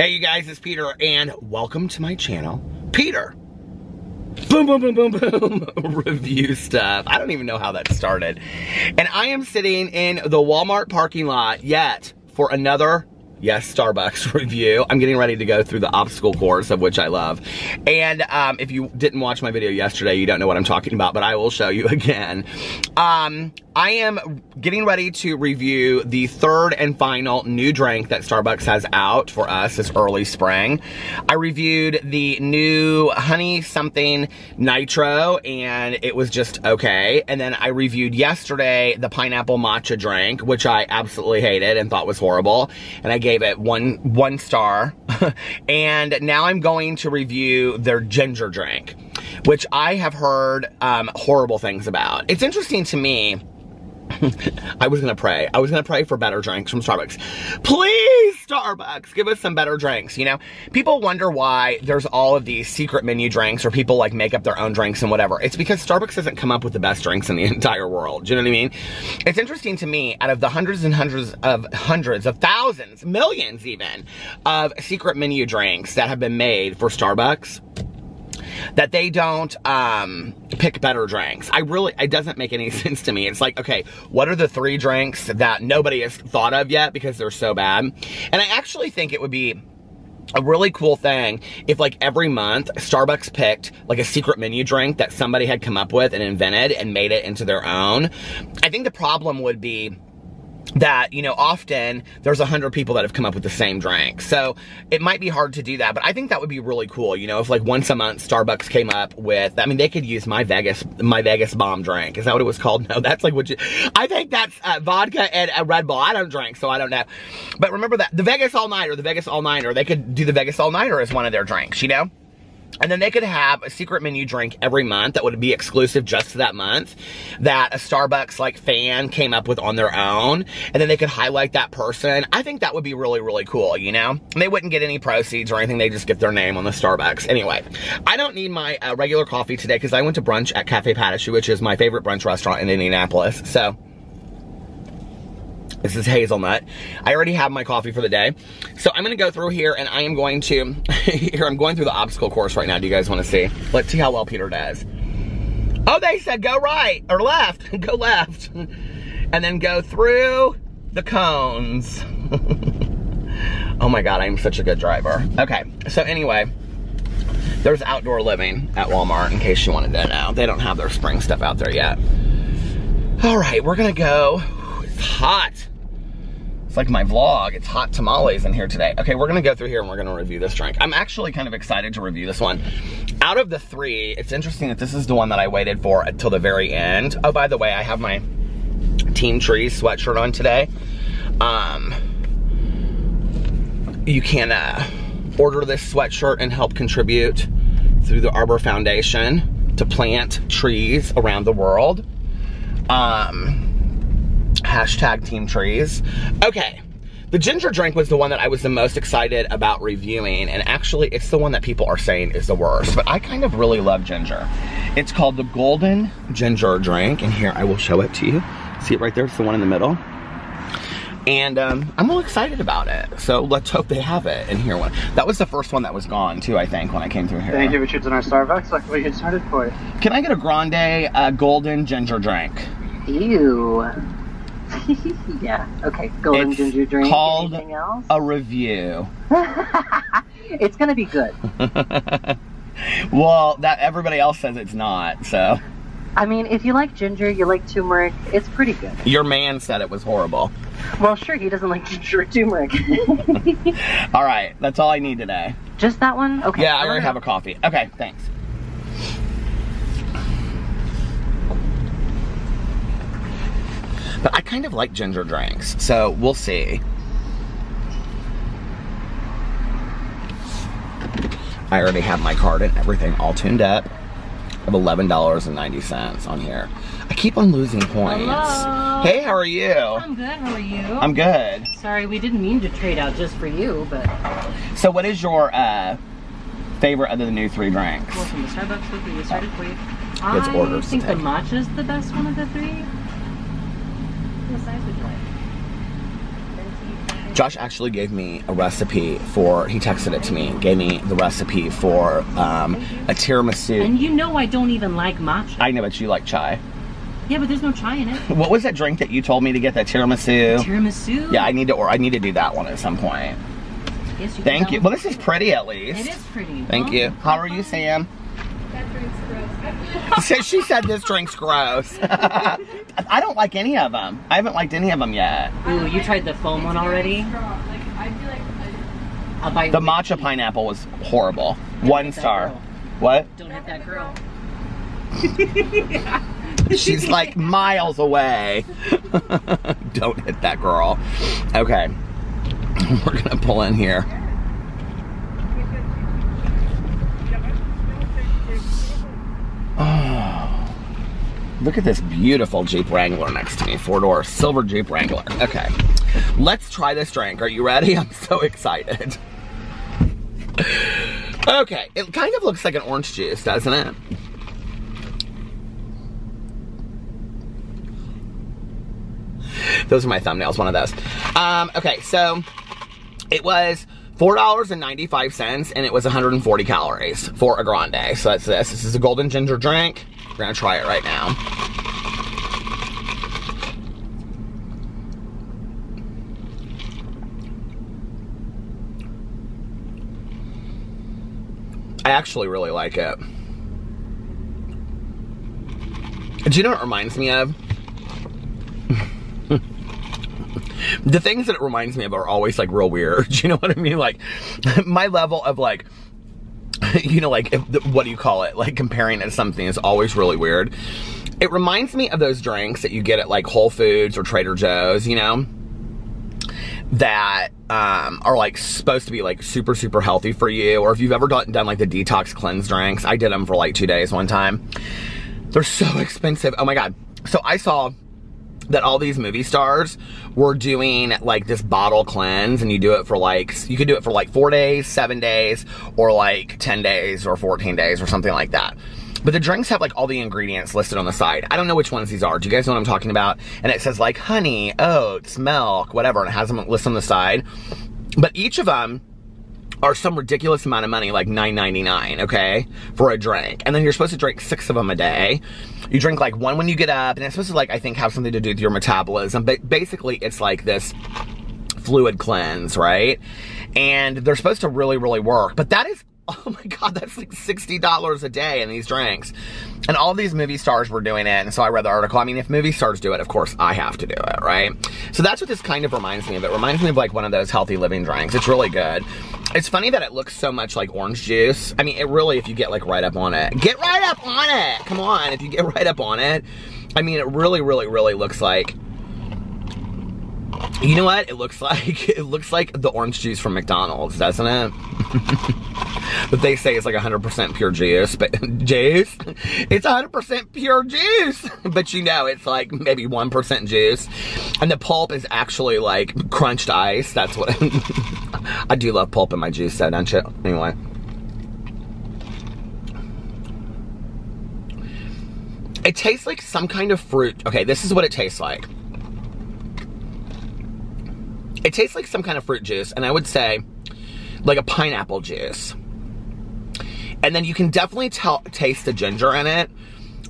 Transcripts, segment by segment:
Hey, you guys, it's Peter, and welcome to my channel, Peter. Boom, boom, boom, boom, boom, review stuff. I don't even know how that started. And I am sitting in the Walmart parking lot yet for another Yes, Starbucks review. I'm getting ready to go through the obstacle course, of which I love. And um, if you didn't watch my video yesterday, you don't know what I'm talking about, but I will show you again. Um, I am getting ready to review the third and final new drink that Starbucks has out for us this early spring. I reviewed the new honey something nitro and it was just okay. And then I reviewed yesterday the pineapple matcha drink, which I absolutely hated and thought was horrible. And I gave it one, one star. and now I'm going to review their ginger drink, which I have heard um, horrible things about. It's interesting to me I was gonna pray. I was gonna pray for better drinks from Starbucks. Please, Starbucks, give us some better drinks, you know? People wonder why there's all of these secret menu drinks or people like make up their own drinks and whatever. It's because Starbucks doesn't come up with the best drinks in the entire world. Do you know what I mean? It's interesting to me, out of the hundreds and hundreds of hundreds of thousands, millions even, of secret menu drinks that have been made for Starbucks, that they don't um, pick better drinks. I really, it doesn't make any sense to me. It's like, okay, what are the three drinks that nobody has thought of yet because they're so bad? And I actually think it would be a really cool thing if like every month Starbucks picked like a secret menu drink that somebody had come up with and invented and made it into their own. I think the problem would be that, you know, often there's a hundred people that have come up with the same drink. So it might be hard to do that, but I think that would be really cool. You know, if like once a month Starbucks came up with, I mean, they could use my Vegas, my Vegas bomb drink. Is that what it was called? No, that's like what you, I think that's uh, vodka and a Red Bull. I don't drink, so I don't know. But remember that the Vegas All Nighter, the Vegas All Nighter, they could do the Vegas All Nighter as one of their drinks, you know? And then they could have a secret menu drink every month that would be exclusive just to that month that a Starbucks like fan came up with on their own. And then they could highlight that person. I think that would be really, really cool, you know? And they wouldn't get any proceeds or anything. They just get their name on the Starbucks. Anyway, I don't need my uh, regular coffee today because I went to brunch at Cafe Patachou, which is my favorite brunch restaurant in Indianapolis. So this is hazelnut. I already have my coffee for the day. So I'm gonna go through here and I am going to, here I'm going through the obstacle course right now. Do you guys wanna see? Let's see how well Peter does. Oh, they said go right or left, go left. And then go through the cones. oh my God, I'm such a good driver. Okay, so anyway, there's outdoor living at Walmart in case you wanted to know. They don't have their spring stuff out there yet. All right, we're gonna go. Hot. It's like my vlog. It's hot tamales in here today. Okay, we're gonna go through here and we're gonna review this drink. I'm actually kind of excited to review this one. Out of the three, it's interesting that this is the one that I waited for until the very end. Oh, by the way, I have my Team Trees sweatshirt on today. Um, you can uh, order this sweatshirt and help contribute through the Arbor Foundation to plant trees around the world. Um, Hashtag Team Trees. Okay. The ginger drink was the one that I was the most excited about reviewing, and actually, it's the one that people are saying is the worst, but I kind of really love ginger. It's called the Golden Ginger Drink, and here, I will show it to you. See it right there? It's the one in the middle. And um, I'm all excited about it. So let's hope they have it in here. One. That was the first one that was gone, too, I think, when I came through here. Thank you for choosing our Starbucks. Like we get started for you. Can I get a grande uh, golden ginger drink? Ew. yeah. Okay. Golden It's ginger drink. called Anything else? A review. it's gonna be good. well, that everybody else says it's not, so. I mean, if you like ginger, you like turmeric, it's pretty good. Your man said it was horrible. Well, sure, he doesn't like ginger or turmeric. All right, that's all I need today. Just that one? Okay. Yeah, I already have a coffee. Okay, thanks. But I kind of like ginger drinks, so we'll see. I already have my card and everything all tuned up. I have $11.90 on here. I keep on losing points. Hello. Hey, how are you? I'm good. How are you? I'm good. sorry. We didn't mean to trade out just for you, but So what is your uh, favorite of the new three drinks? well, from the Starbucks we started. Let's I think the some. matcha's the best one of the three. What size would you like? Josh actually gave me a recipe for, he texted it to me, gave me the recipe for um, a tiramisu. And you know I don't even like matcha. I know, but you like chai. yeah, but there's no chai in it. What was that drink that you told me to get, that tiramisu? Tiramisu. yeah, I need to, or I need to do that one at some point. Yes, you Thank you. Well, this is pretty at least. It is pretty. Thank Well, you. How are you, Sam? So she said this drink's gross. I don't like any of them. I haven't liked any of them yet. Ooh, you tried the foam one already? I'll buy you The matcha tea. pineapple was horrible. One star. girl. What? Don't hit that girl. She's like miles away. don't hit that girl. Okay. We're gonna pull in here. Look at this beautiful Jeep Wrangler next to me. Four door silver Jeep Wrangler. Okay. Let's try this drink. Are you ready? I'm so excited. Okay. It kind of looks like an orange juice, doesn't it? Those are my thumbnails, one of those. Um, okay, so it was $4.95 and it was 140 calories for a grande. So that's this. This is a golden ginger drink. We're gonna try it right now. I actually really like it. Do you know what it reminds me of? the things that it reminds me of are always like real weird. Do you know what I mean? Like my level of like, you know, like if, what do you call it? Like comparing it to something is always really weird. It reminds me of those drinks that you get at like Whole Foods or Trader Joe's, you know, that um, are like supposed to be like super super healthy for you. Or if you've ever done, done like the detox cleanse drinks, I did them for like two days one time. They're so expensive. Oh my god. So I saw that all these movie stars were doing like this bottle cleanse and you do it for like you could do it for like 4 days, 7 days or like 10 days or 14 days or something like that. But the drinks have like all the ingredients listed on the side. I don't know which ones these are. Do you guys know what I'm talking about? And it says like honey, oats, milk, whatever and it has them listed on the side. But each of them are some ridiculous amount of money, like $9.99, okay, for a drink. And then you're supposed to drink six of them a day. You drink like one when you get up, and it's supposed to like, I think, have something to do with your metabolism. But basically, it's like this fluid cleanse, right? And they're supposed to really, really work. But that is, oh my God, that's like $60 a day in these drinks. And all these movie stars were doing it. And so I read the article. I mean, if movie stars do it, of course I have to do it, right? So that's what this kind of reminds me of. It reminds me of like one of those healthy living drinks. It's really good. It's funny that it looks so much like orange juice. I mean, it really, if you get like right up on it, get right up on it. Come on. If you get right up on it, I mean, it really, really, really looks like you know what? It looks like it looks like the orange juice from McDonald's, doesn't it? but they say it's like 100% pure juice, but juice? It's 100% pure juice. But you know, it's like maybe 1% juice. And the pulp is actually like crunched ice. That's what I do love pulp in my juice though, don't you? Anyway. It tastes like some kind of fruit. Okay, this is what it tastes like. It tastes like some kind of fruit juice, and I would say like a pineapple juice. And then you can definitely tell taste the ginger in it,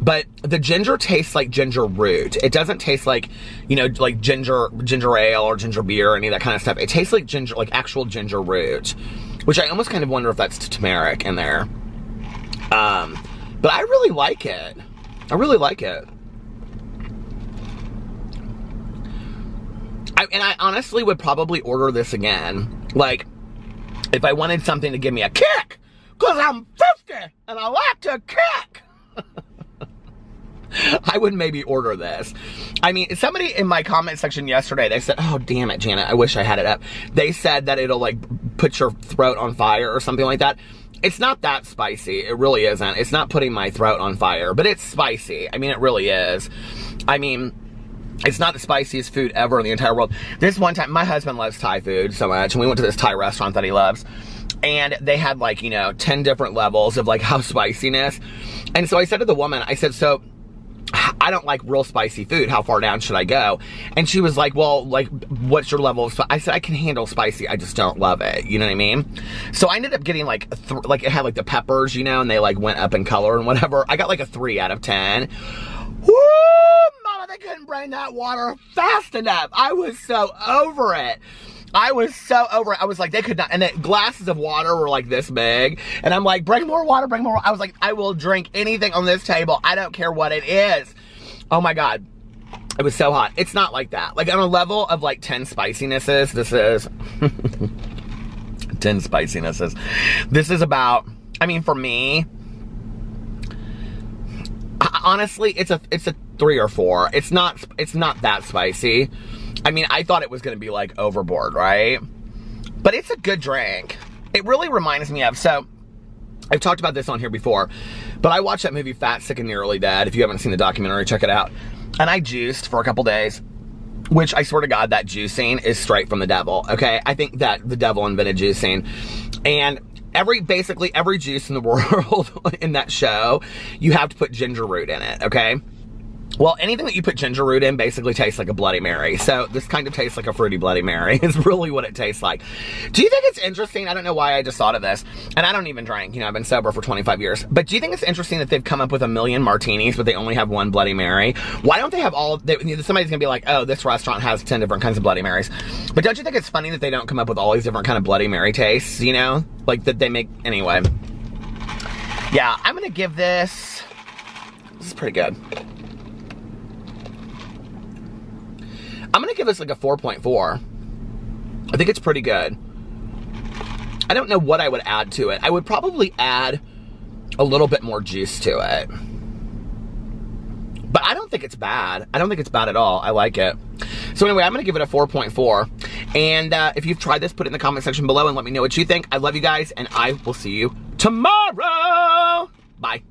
but the ginger tastes like ginger root. It doesn't taste like, you know, like ginger ginger ale or ginger beer or any of that kind of stuff. It tastes like ginger, like actual ginger root, which I almost kind of wonder if that's turmeric in there. Um, but I really like it. I really like it. I, and I honestly would probably order this again. Like, if I wanted something to give me a kick, because I'm 50 and I like to kick. I would maybe order this. I mean, somebody in my comment section yesterday, they said, oh, damn it, Janet, I wish I had it up. They said that it'll, like, put your throat on fire or something like that. It's not that spicy. It really isn't. It's not putting my throat on fire, but it's spicy. I mean, it really is. I mean, it's not the spiciest food ever in the entire world. This one time, my husband loves Thai food so much, and we went to this Thai restaurant that he loves. And they had like, you know, 10 different levels of like how spiciness. And so I said to the woman, I said, so I don't like real spicy food. How far down should I go? And she was like, well, like, what's your level of spice? I said, I can handle spicy. I just don't love it. You know what I mean? So I ended up getting like, like it had like the peppers, you know, and they like went up in color and whatever. I got like a three out of 10. Woo! They couldn't bring that water fast enough. I was so over it. I was so over it. I was like, they could not. And the glasses of water were like this big. And I'm like, bring more water, bring more. I was like, I will drink anything on this table. I don't care what it is. Oh my God. It was so hot. It's not like that. Like on a level of like 10 spicinesses, this is 10 spicinesses. This is about, I mean, for me, honestly, it's a it's a three or four. It's not it's not that spicy. I mean, I thought it was gonna be like overboard, right? But it's a good drink. It really reminds me of so. I've talked about this on here before, but I watched that movie Fat, Sick, and Nearly Dead. If you haven't seen the documentary, check it out. And I juiced for a couple days, which I swear to God, that juicing is straight from the devil. Okay, I think that the devil invented juicing, and every basically every juice in the world in that show, you have to put ginger root in it, okay? Well, anything that you put ginger root in basically tastes like a Bloody Mary. So this kind of tastes like a fruity Bloody Mary is really what it tastes like. Do you think it's interesting? I don't know why I just thought of this. And I don't even drink. You know, I've been sober for 25 years. But do you think it's interesting that they've come up with a million martinis, but they only have one Bloody Mary? Why don't they have all, they, somebody's gonna be like, oh, this restaurant has 10 different kinds of Bloody Marys. But don't you think it's funny that they don't come up with all these different kind of Bloody Mary tastes, you know? Like that they make, anyway. Yeah, I'm gonna give this, this is pretty good. I'm gonna give this like a 4.4. I think it's pretty good. I don't know what I would add to it. I would probably add a little bit more juice to it. But I don't think it's bad. I don't think it's bad at all. I like it. So anyway, I'm going to give it a 4.4. And uh, if you've tried this, put it in the comment section below and let me know what you think. I love you guys, and I will see you tomorrow. Bye.